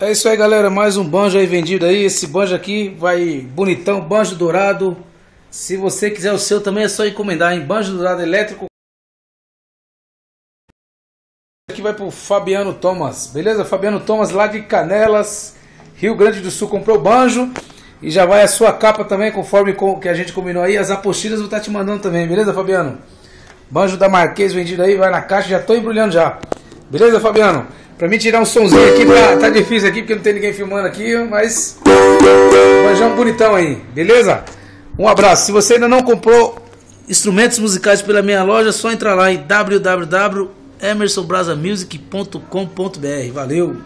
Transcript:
É isso aí, galera. Mais um banjo aí vendido aí. Esse banjo aqui vai bonitão, banjo dourado. Se você quiser o seu também é só encomendar, hein? Banjo dourado elétrico. Aqui vai pro Fabiano Thomas, beleza? Fabiano Thomas lá de Canelas, Rio Grande do Sul comprou banjo e já vai a sua capa também, conforme que a gente combinou aí. As apostilas vou estar tá te mandando também, beleza, Fabiano? Banjo da Marquês vendido aí, vai na caixa, já tô embrulhando já. Beleza, Fabiano? Pra mim tirar um somzinho aqui, tá, tá difícil aqui, porque não tem ninguém filmando aqui, mas... Banjão bonitão aí, beleza? Um abraço. Se você ainda não comprou instrumentos musicais pela minha loja, é só entrar lá em www.emersonbrasamusic.com.br. Valeu!